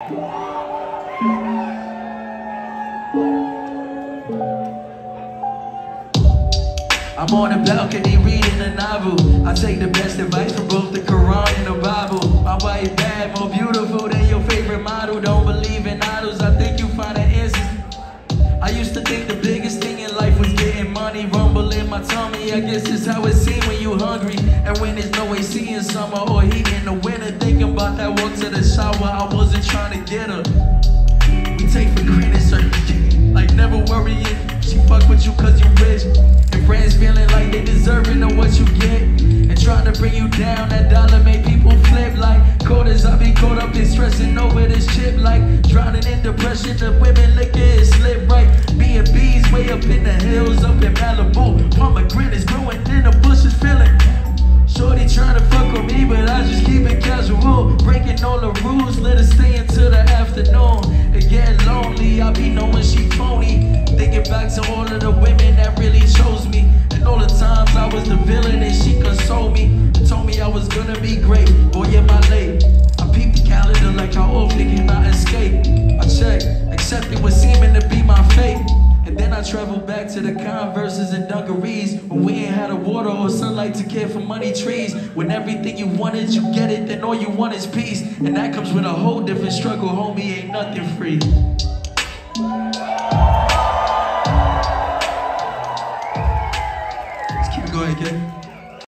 I'm on the balcony reading a novel. I take the best advice from both the Quran and the Bible. My wife bad, more beautiful than your favorite model. Don't believe in idols, I think you find the answers. I used to think the biggest thing in life was getting money, rumble in my tummy. I guess it's how it seems when you hungry. And when there's no AC in summer or heat in the winter. Thinking about that walk to the shower, I wasn't trying to get her. We take for granted certain shit, like never worrying. She fuck with you cause you rich. And friends feeling like they deserving of what you get. And trying to bring you down, that dollar make people flip like quarters. I be caught up in stressing over this chip, like drowning in depression. The women liquor is slip right. Bees way up in the hills, up in Malibu. Pomegranates growing let her stay until the afternoon. It get lonely, I be knowing she phony. Thinking back to all of the women that really chose me. And all the times I was the villain and she consoled me. And told me I was gonna be great. Boy, am I late? I peep the calendar like how often can I escape? I check, accepting what seeming to be my fate. And then I traveled back to the Converses and dungarees When we ain't had a water or sunlight to care for money trees. When everything you wanted, you get it, then all you want is peace. And that comes with a whole different struggle, homie, ain't nothing free. Let's keep going again